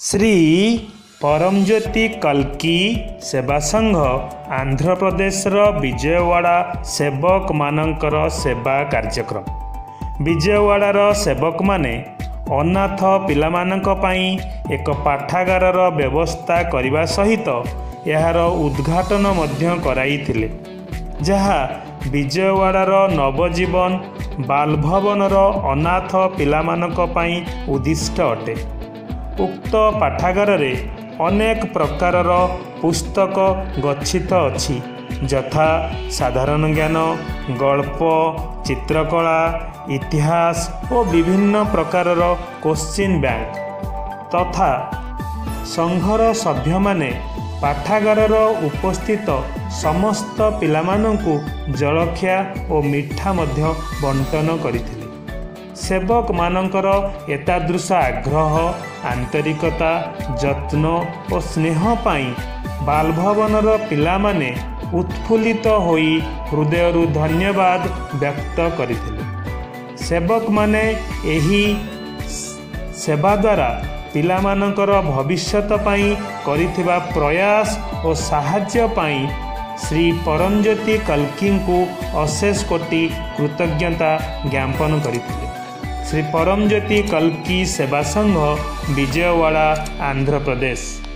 ଶ୍ରୀ ପରମଜ୍ୟୋତି କଲ୍କି ସେବା ସଂଘ ଆନ୍ଧ୍ରପ୍ରଦେଶର ବିଜୟୱାଡ଼ା ସେବକମାନଙ୍କର ସେବା କାର୍ଯ୍ୟକ୍ରମ। ବିଜୟୱାଡ଼ାର ସେବକମାନେ ଅନାଥ ପିଲାମାନଙ୍କ ପାଇଁ ଏକ ପାଠାଗାରର ବ୍ୟବସ୍ଥା କରିବା ସହିତ ଏହାର ଉଦ୍ଘାଟନ ମଧ୍ୟ କରାଇଥିଲେ ଯାହା ବିଜୟୱାଡ଼ାର ନବଜୀବନ ବାଲଭବନର ଅନାଥ ପିଲାମାନଙ୍କ ପାଇଁ ଉଦ୍ଦିଷ୍ଟ ଅଟେ। ଉକ୍ତ ପାଠାଗାରରେ ଅନେକ ପ୍ରକାରର ପୁସ୍ତକ ଗଚ୍ଛିତ ଅଛି। ଯଥା ସାଧାରଣ ଜ୍ଞାନ ଗଳ୍ପ ଚିତ୍ରକଳା ଇତିହାସ ଓ ବିଭିନ୍ନ ପ୍ରକାରର କୋଶ୍ଚିନ୍ ବ୍ୟାଙ୍କ। ତଥା ସଂଘର ସଭ୍ୟମାନେ ପାଠାଗାରର ଉପସ୍ଥିତ ସମସ୍ତ ପିଲାମାନଙ୍କୁ ଜଳଖିଆ ଓ ମିଠା ମଧ୍ୟ ବଣ୍ଟନ କରିଥିଲେ। ସେବକମାନଙ୍କର ଏତାଦୃଶ ଆଗ୍ରହ ଆନ୍ତରିକତା ଯତ୍ନ ଓ ସ୍ନେହ ପାଇଁ ବାଲଭବନର ପିଲାମାନେ ଉତ୍ଫୁଲ୍ଲିତ ହୋଇ ହୃଦୟରୁ ଧନ୍ୟବାଦ ବ୍ୟକ୍ତ କରିଥିଲେ। ସେବକମାନେ ଏହି ସେବା ଦ୍ୱାରା ପିଲାମାନଙ୍କର ଭବିଷ୍ୟତ ପାଇଁ କରିଥିବା ପ୍ରୟାସ ଓ ସାହାଯ୍ୟ ପାଇଁ ଶ୍ରୀ ପରମଜ୍ୟୋତି କଲ୍କିଙ୍କୁ ଅଶେଷ କୋଟି କୃତଜ୍ଞତା ଜ୍ଞାପନ କରିଥିଲେ। ଶ୍ରୀ ପରମଜ୍ୟୋତି କଲ୍କି ସେବା ସଂଘ ବିଜୟୱାଡ଼ା ଆନ୍ଧ୍ରପ୍ରଦେଶ